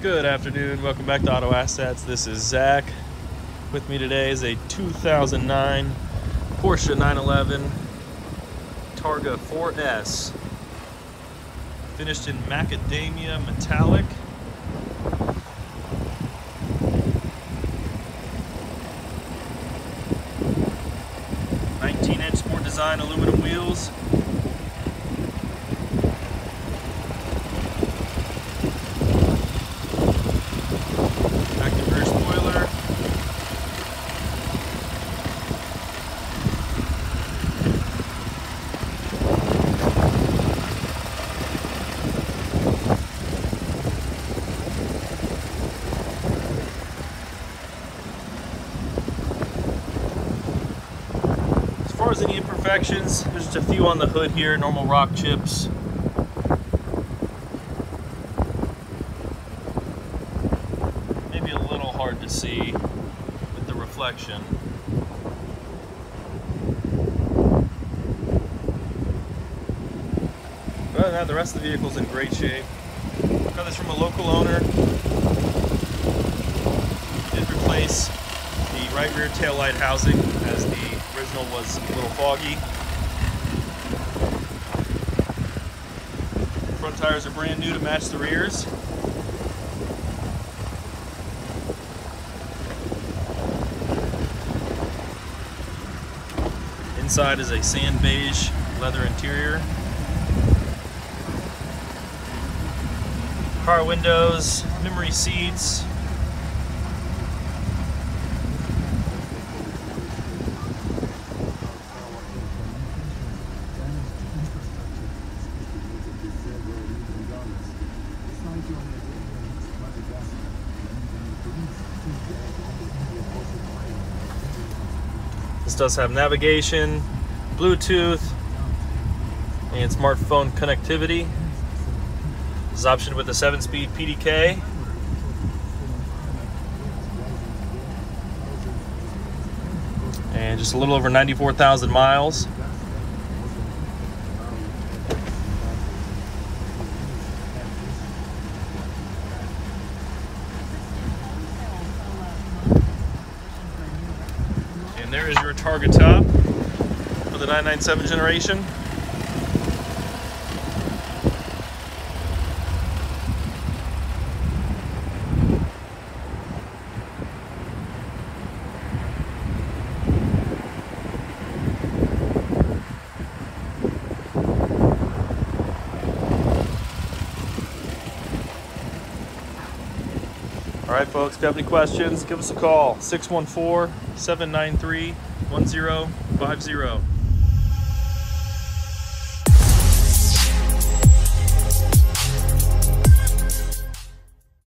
Good afternoon. Welcome back to Auto Assets. This is Zach. With me today is a 2009 Porsche 911 Targa 4S. Finished in macadamia metallic. Nineteen inch sport design aluminum wheels. Active rear spoiler. As far as any imperfections, there's just a few on the hood here, normal rock chips. Maybe a little hard to see with the reflection. But other than that, the rest of the vehicle's in great shape. Got this from a local owner. Did replace the right rear tail light housing as original was a little foggy. Front tires are brand new to match the rears. Inside is a sand beige leather interior. Car windows, memory seats. This does have navigation, Bluetooth, and smartphone connectivity. This is optioned with a 7-speed PDK. And just a little over 94,000 miles. And there is your Targa top for the 997 generation. All right, folks, if you have any questions, give us a call 614 793 1050.